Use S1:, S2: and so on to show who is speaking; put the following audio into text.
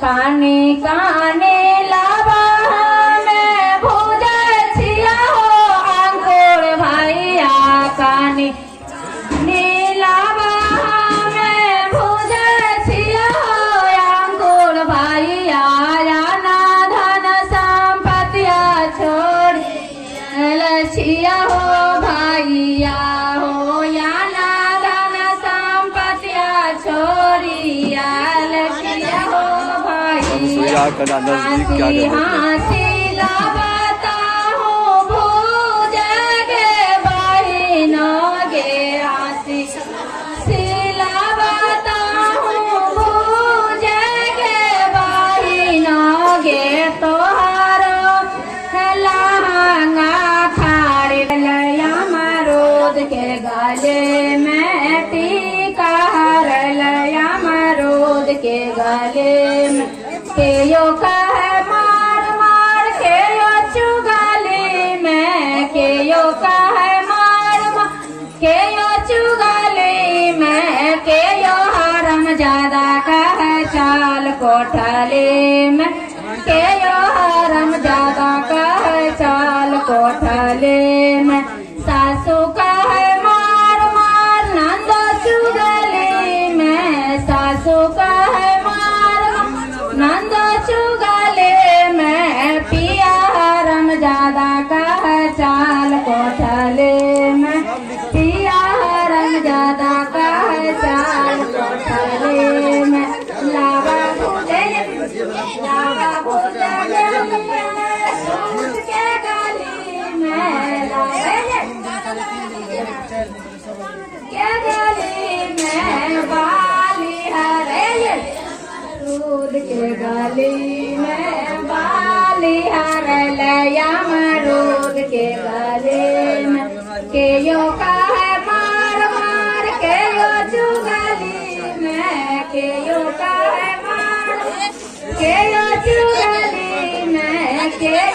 S1: काने काने लावा मैं भूजा छिया हो आंकोर भैया काने। नीलावा मैं भूजा छिया हो आंकोर भैया जाना धन संपत्तिया छोड़ लछिया हो।
S2: क्या नज़दीक क्या
S1: हाँ करना चाल कोठले में के यो हरम ज़्यादा कह है चाल कोठले? के गली में बाली हर लया मरूद के गली में के यो का
S2: Yeah.